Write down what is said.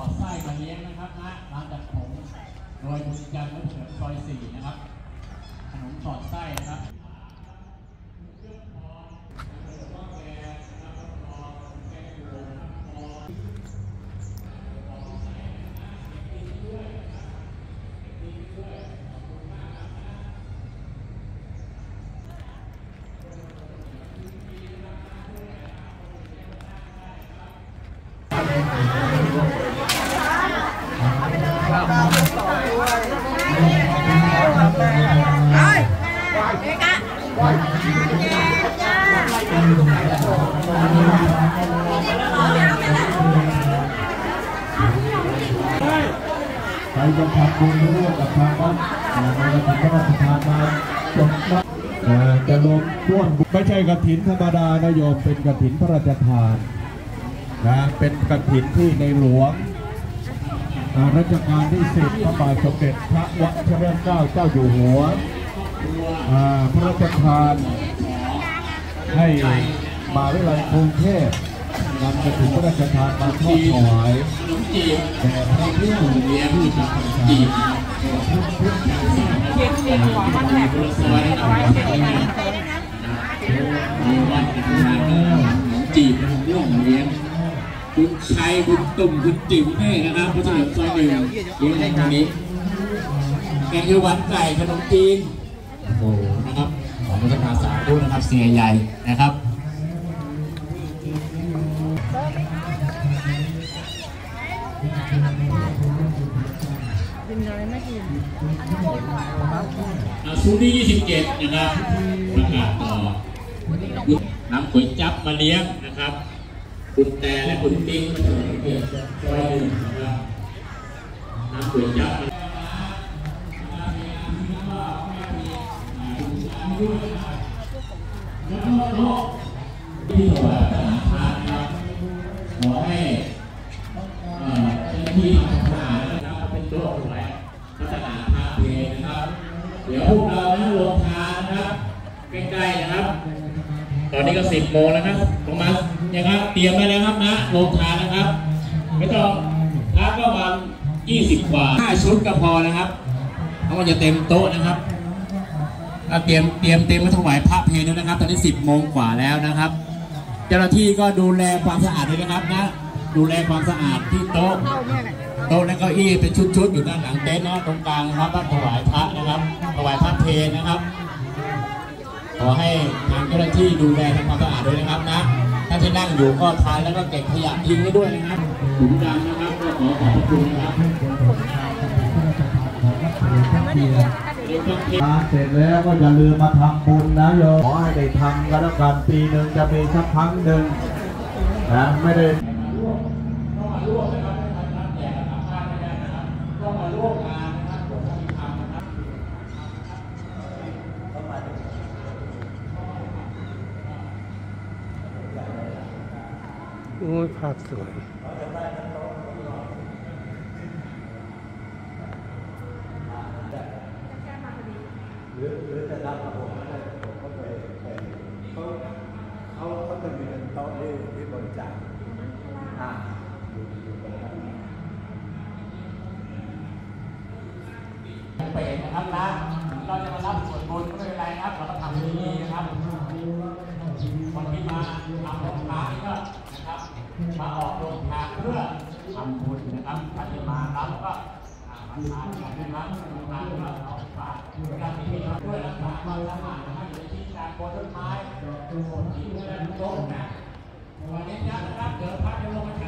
อดไส้มาเลี้ยงนะครับนะร้านจากผมโดยบุญจันทร์และเฉลิมซอยสี่นะครับ ขนมสอดไส้นะครับ ใครจะทำบุญร่วมกับทางวัดในกระถิ่นพระราชทานมาจบนะเอ่อจะรวมร่วมไม่ใช่กระถินธรรมดานะโยมเป็นกระถินพระราชทานนะเป็นกระถินที่ในหลวง รัชกาลที่สิบพระบาทสมเด็จพระวชิรเกล้าเจ้าอยู่หัวพระราชทานให้มาวิทยาลัยกรุงเทพนำกระถิ่นพระราชทานมาทอดถวายแด่พระผู้เลี้ยงที่ทำจีบเขียนเรียงหัวมาแถบสวยนะคเอาไว้เป็นยังไงมีวันทำงานขนมจีบร่วมเลี้ยง คุณชัยคุณตุ่มคุณจิ๋วเน่นะครับผู้เฉลิมซอยหนึ่งเลี้ยงในครั้งนี้แกงเขียวหวานไก่ขนมจีนโอ้โหนะครับของรัชกาสาธุนะครับเสียใหญ่นะครับกินอะไรไม่กินอ่าซูนี่ 27 นะครับประกาศต่อน้ำก๋วยจับมาเลี้ยงนะครับ คุณแต่และคุณติ๊กมาถึงเกียรติซอยหนึ่งนะครับน้ำก๋วยจับมาที่ถวายพระทานนะครับขอให้เอ่อเจ้าหน้าที่ทำสะอาดนะครับเป็นโต๊ะถวายพระทหารพาเพลนะครับ เดี๋ยวพวกเรานะลงทานนะครับ ใกล้ๆนะครับ ตอนนี้ก็สิบโมงแล้วครับประมาณ นะครับ เตรียมไว้แล้วครับนะลงทานนะครับ ไม่ต้องพักก็ประมาณยี่สิบกว่าห้าชุดก็พอนะครับเพราะมันจะเต็มโต๊ะนะครับเตรียมเตรียมเตรียมมาถวายพระเพลด้วนะครับ ตอนนี้สิบโมงกว่าแล้วนะครับ เจ้าหน้าที่ก็ดูแลความสะอาดด้วยนะครับนะ ดูแลความสะอาดที่โต๊ะโต๊ะและเก้าอี้เป็นชุดๆอยู่ด้านหลังเต็นท์นะตรงกลางนะครับถวายพระนะครับถวายพระเพลนะครับ ขอให้ทางเจ้าหน้าที่ดูแลทำความสะอาดด้วยนะครับนะ ท่านที่นั่งอยู่ก็ทานแล้วก็เก็บขยะทิ้งไว้ด้วยนะครับถุงดำนะครับก็ขอขอบคุณนะครับเสร็จแล้วก็อย่าลืมมาทำบุญนะโยมขอให้ได้ทำกันแล้วกันปีหนึ่งจะมีสักครั้งหนึ่งนะไม่ได้ โอ้ยภาพสวยเขาเขาจะมีโต๊ะที่ที่บริจาคอ่าเป็นนะครับนะเราจะมารับส่วนบุญก็ไม่เป็นไรครับเราก็ทำดีๆนะครับคนที่มาทำโรงทานนี่ก็ พื่อทำบุญนะครับใครที่มารับก็มาทานกันนะครับโรงทานก็เอาฝากการที่มาด้วยรักษาความสะอาดนะครับอยู่ที่ตาโกต้นไม้คนที่ดูแลต้นนะวันนี้นะครับเดี๋ยวพระจะลงมา